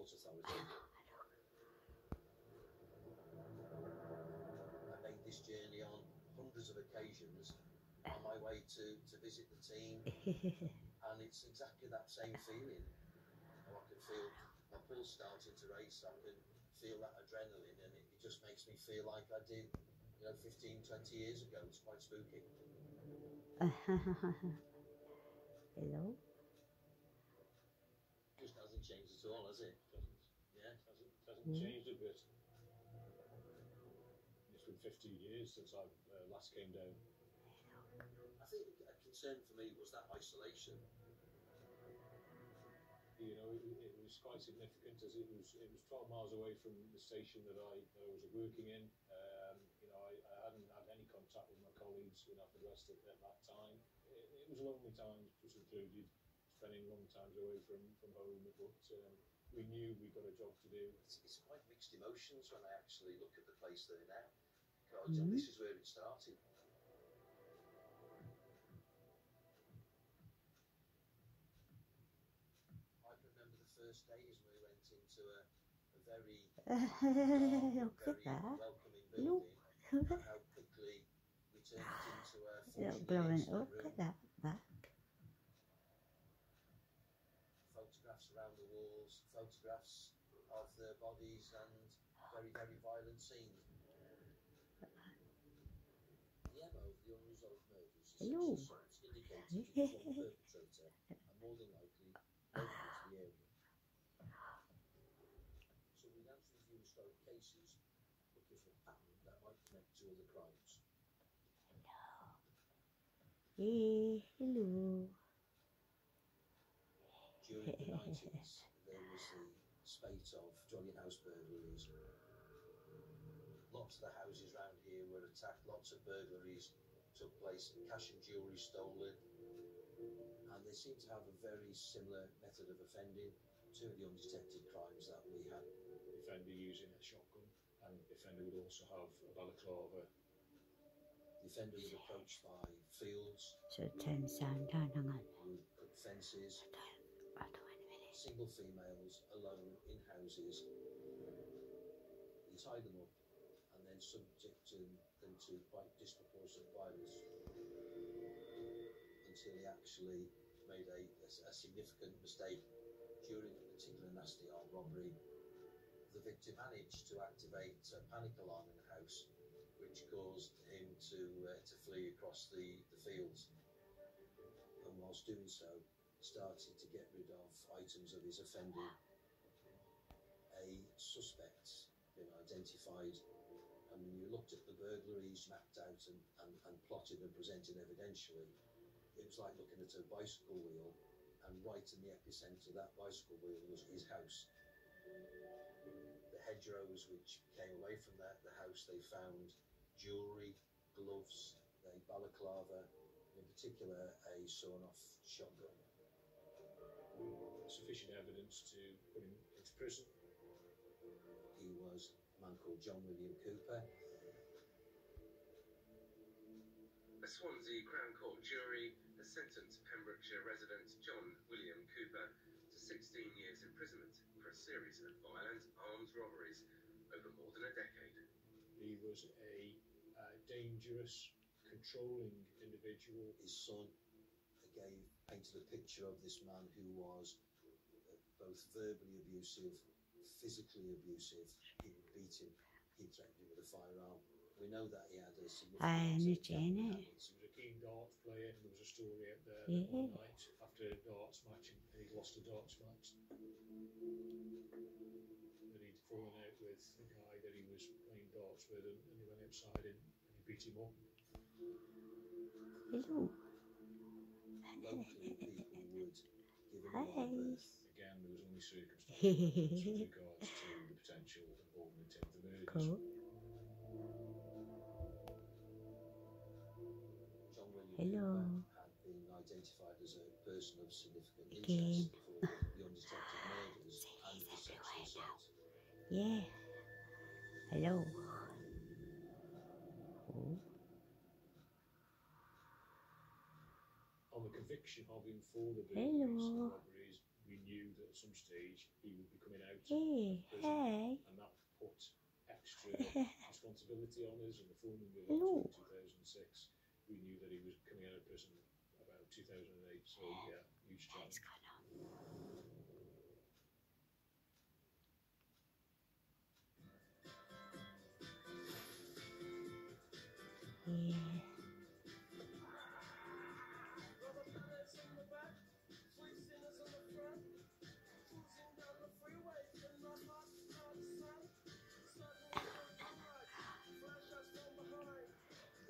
Port Authority. I made this journey on hundreds of occasions on my way to, to visit the team, and it's exactly that same feeling. I can feel my pulse starting to race, I can feel that adrenaline, and it, it just makes me feel like I did, you know, 15, 20 years ago. It's quite spooky. Hello. Just hasn't changed at all, has it? Doesn't, hasn't, hasn't Mm. changed a bit. It's been 15 years since I uh, last came down. I think a concern for me was that isolation. You know, it, it was quite significant as it was it was 12 miles away from the station that I, that I was working in. Um, you know, I, I hadn't had any contact with my colleagues in Haverfordwest at, at that time. It, it was lonely times, just included spending long times away from, from home, but um, we knew we got a job to do. It's, it's quite mixed emotions when I actually look at the place they're now. God, and this is where it started. I remember the first days we went into a, a very, Look um, very at that. welcoming Look. building, and how quickly we turned into a Little functioning blowing. incident Look at that back. photographs around the walls, photographs of their bodies, and very, very violent scenes. The MO of the unresolved murders is Hello. sexual assaults indicated to the one perpetrator and more than likely local to the area. So we to review historic cases, looking for a pattern that might connect to other crimes. Hey, hello. During the 90s, there was the spate of dwelling house burglaries. Lots of the houses around here were attacked, lots of burglaries took place, cash and jewellery stolen, and they seem to have a very similar method of offending to the undetected crimes that we had. Defender using a shotgun, and defender would also have a balaclava. The offender was approached by fields, So turn sound down. Hang on. would put fences, I don't want to single females alone in houses. He tied them up and then subjected them to quite disproportionate violence until he actually made a, a significant mistake during a particular nasty armed robbery. The victim managed to activate a panic alarm in the house, which caused him to uh, to flee across the, the fields. And whilst doing so, started to get rid of items of his offending. A suspect been identified, and when you looked at the burglaries mapped out and, and, and plotted and presented evidentially, it was like looking at a bicycle wheel, and right in the epicentre of that bicycle wheel was his house. The hedgerows which came away from that, the house, they found jewellery, gloves, a balaclava, in particular a sawn-off shotgun. Sufficient evidence to put him into prison. He was a man called John William Cooper. A Swansea Crown Court jury has sentenced Pembrokeshire resident John William Cooper to 16 years imprisonment for a series of violent armed robberies over more than a decade. He was a uh, dangerous, controlling individual. His son gave painted a picture of this man who was uh, both verbally abusive, physically abusive. He would beat him. He threatened him with a firearm. We know that he had a significant. I amount of it. He was a keen darts player. There was a story out there Yeah. one night after a darts match, and he'd lost a darts match. That he'd fallen out with the guy that he was playing darts with, and, and he went outside and, and he beat him up. Hello. Locally, people would give him Hi. wide. Again, there was only circumstantial evidence with regards to the potential involvement in the murders. Cool. John William Hello. Had been identified as a person of significant Again. interest for the undetected murders and the sexual assault. Yeah. Hello. Oh. Of him for the Hello. robberies, we knew that at some stage he would be coming out Hey, hey. and that put extra responsibility on us. And the phone we got in 2006, we knew that he was coming out of prison about 2008. So yeah, huge challenge.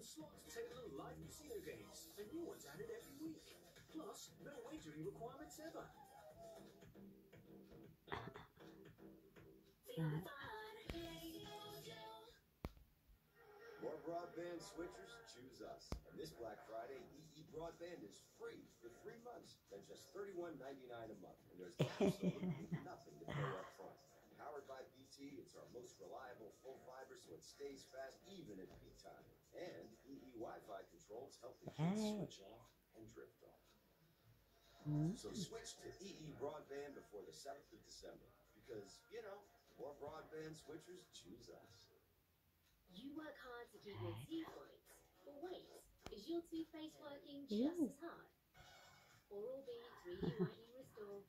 5,000 slots, table and live casino games. And new ones added every week. Plus, no wagering requirements ever. More broadband switchers? Choose us. And this Black Friday, EE Broadband is free for three months at just $31.99 a month. And there's absolutely nothing to pay up front. Powered it's our most reliable full fiber so it stays fast even at peak time. And EE Wi-Fi controls help the kids Hey. switch off and drift off. So mm-hmm. switch to EE Broadband before the 7th of December. Because, you know, more broadband switchers choose us. You work hard to keep your teeth white. But wait, is your toothpaste working just as hard? Oral B 3D Whitening Restore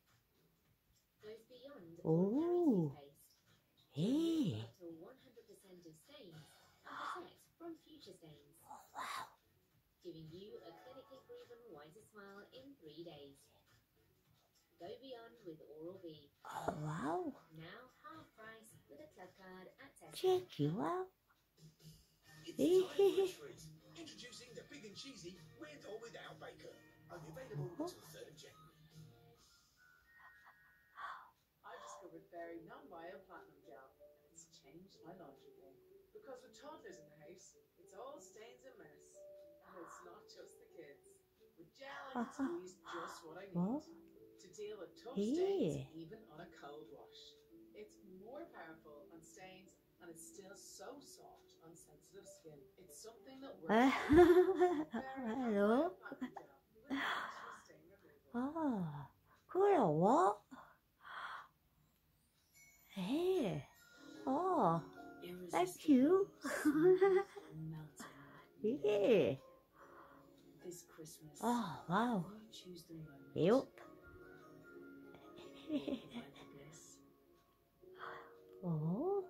goes beyond ordinary Ooh. toothpaste. Hey. Up to 100% of stains and protects from future stains. Oh, wow. Giving you a clinically proven whiter smile in three days. Go beyond with Oral B. Oh, wow. Now half price with a club card at Tesco. Check you out. It's time for a treat. Introducing the big and cheesy with or without bacon. Only available until uh-huh. 3rd of January. I discovered Berry non-bio platinum gel. It's changed my laundry game. Because with toddlers in the house, it's all stains and mess. And it's not just the kids. With gel, I can uh-huh. squeeze just what I need What? to deal with tough Yeah. stains, even on a cold wash. It's more powerful on stains, and it's still so soft on sensitive skin. It's something that works. Berry Hello. non-bio platinum gel with extra stain removal. 아, 그래요? 에, 어, thank you. 예. This Christmas, 아, 와우. you choose the moment. Yep. Find the bliss. 어?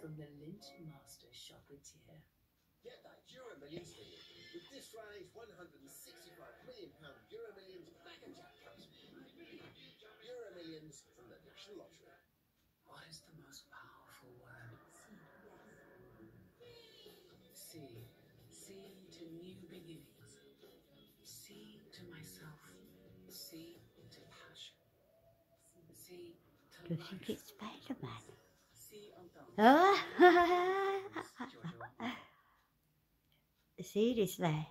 From the Lindt Master chocolatier. Get that Euro Millions figure with this Friday's 165 million pound Euro Millions mega jackpot. Euro Millions from the National Lottery. What is the most powerful word? See. See to new beginnings. See to myself. See to passion. See to Do you think it's Spider-Man? See entendre. 어? Jojo. Seriously?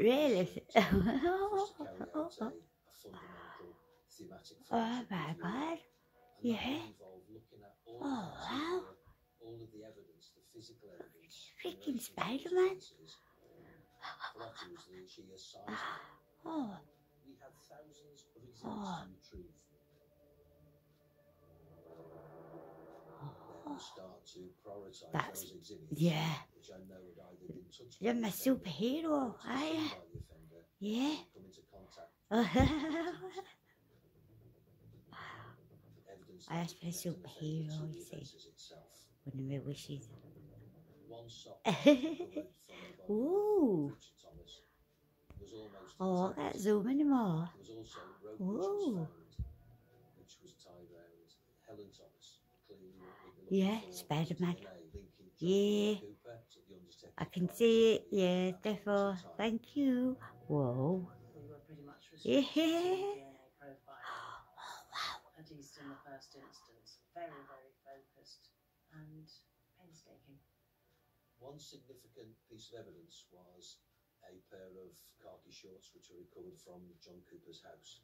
Really? Just to carry out a, a fundamental thematic Oh my. God. Yeah. will involve looking at all, Oh, wow. all of the evidence, the physical evidence. Freaking relation Spider-Man. instances. Plot was the sheer size of it. Oh, We had thousands of exhibits Oh. to retrieve. Then we oh. start to prioritise That's- those exhibits, yeah. which I know had either been touched You're my superhero, are seen ya? by the offender, Yeah. come into contact Oh, with evidence I asked for a superhero, you see. Universe itself. One of my wishes. One sock recovered from the body Ooh. of Richard Thomas was almost Oh, I can't zoom anymore. There was also rope Ooh. which was found, which was tied round Helen Thomas, Yeah, Spider-Man. DNA linking John Yeah. Cooper to the undetected I can see it. Yeah, therefore, thank you. Whoa. We were pretty much Yeah. restricted to DNA profiling, Oh, wow. at least in the first instance. Very, very focused and painstaking. One significant piece of evidence was a pair of khaki shorts which were recovered from John Cooper's house.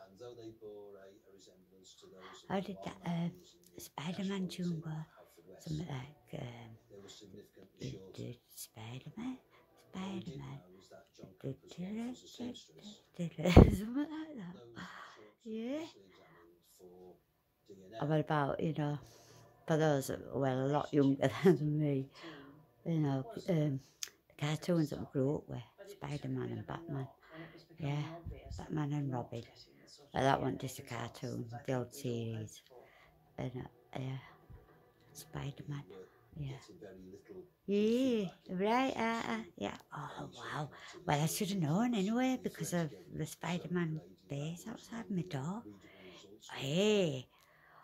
And though they bore a, a resemblance to those of How the did that, Walmart uh, used in the Spider-Man National tune Museum go? Something like, um, they were significantly shorter. Spider-Man? What we did Spider-Man. know is that John Du- Cooper's du- wife was a du- seamstress. du- du- Something like that. Those shorts were Yeah. Initially examined for DNA. And what about, you know, for those that were a lot younger than me, you know, um, the cartoons that we grew up with, But Spider-Man and Batman. knock when it was becoming Yeah, Batman and Robin. getting the sort of Well, that wasn't just a cartoon, the old think we'd all hoped series. And, uh, yeah, Spider-Man. Yeah. getting very little Yeah, right, uh, uh, yeah. Oh, wow. Well, I should have known anyway because of the Spider-Man base outside my door. Hey,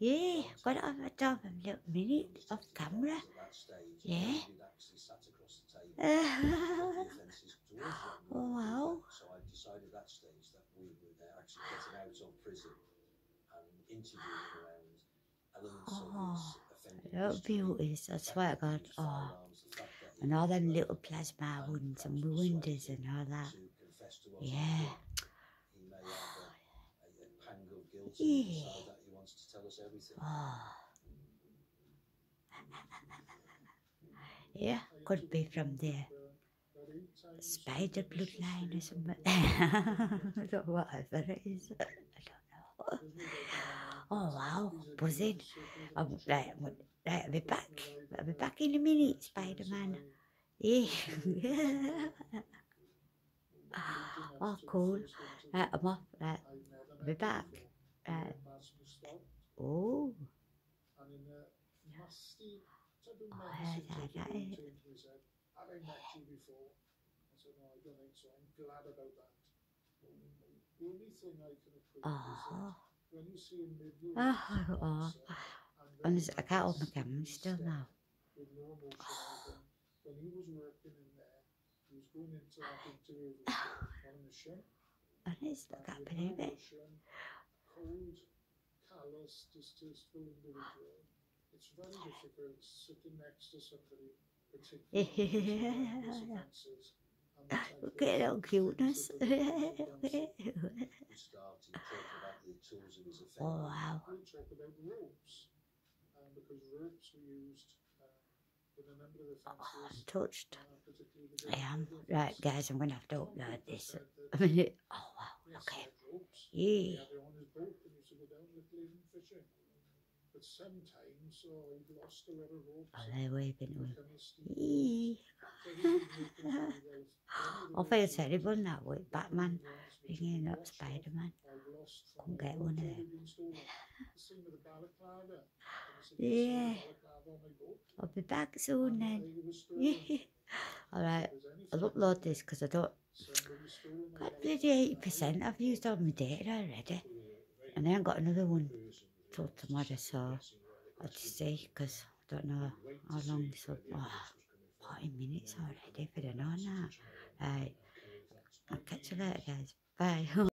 Yeah, gotta have a have a little minute off camera. Yeah. Oh, wow. So I decided at that stage that we uh, actually get him out of prison and interview him around elements of Oh, Little beauties, I swear to fact that he God. Oh, firearms, the fact that he and all them little plasma wounds and wounds and all that. to confess to what he Yeah. Yeah. Wants to tell us everything. Oh. Yeah, could be from there spider bloodline or something. whatever it is. I don't know. Oh wow, buzzing. I'm, right, I'm, right, I'll be back. I'll be back in a minute, Spider Man. Yeah. Ah, oh, cool. Right, I'm off. Right, I'll be back. Right. Oh. And in a nasty type of Oh, medicine yeah, type yeah, yeah. routine, he said, Have I met you before? I said, No, I don't think so. I'm glad about that. The only thing I can approve is Oh. that when you see him mid ah, eh, Oh, oh. and Honestly, I can't hold my camera still now. with no emotion when he was working in there, he was going into that interview with one in the shin. Honest, I and can't with believe it. Cold, callous, distasteful individual. It's very difficult sitting next to somebody, particularly with these offences. and the type Look at of cuteness. physical violence We started talking about the tools of his offending. oh wow. we talk about ropes, um, because ropes were used in a number of Oh, I'm touched. uh, I am. Right, guys, I'm going to have to upload this. A minute. Oh Okay. Yeah. Ở đây quay bên ui. Ở phải sẽ đi bên nào với bạn man đi nghe nó Spiderman cũng kể luôn rồi. Yeah. I'll be back soon then. Yeah. Alright, I'll upload this because I don't. Got bloody 80%. I've used all my data already. And then I ain't got another one till tomorrow, so I'll just see because I don't know how long this will. Oh, 40 minutes already, if I don't know now. Right. I'll catch you later, guys. Bye.